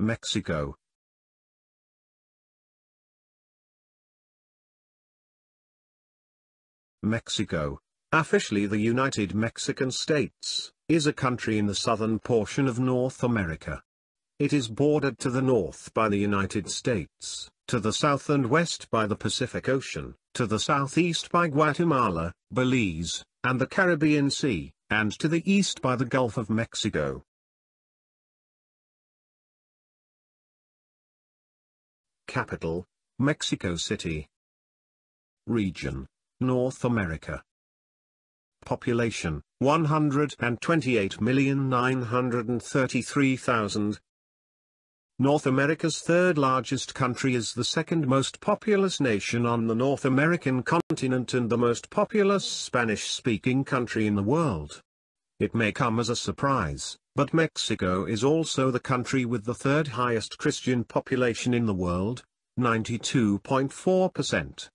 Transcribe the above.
Mexico. Mexico, officially the United Mexican States, is a country in the southern portion of North America. It is bordered to the north by the United States, to the south and west by the Pacific Ocean, to the southeast by Guatemala, Belize, and the Caribbean Sea, and to the east by the Gulf of Mexico. Capital, Mexico City. Region, North America. Population, 128,933,000. North America's third largest country is the second most populous nation on the North American continent and the most populous Spanish-speaking country in the world. It may come as a surprise, but Mexico is also the country with the third highest Christian population in the world, 92.4%.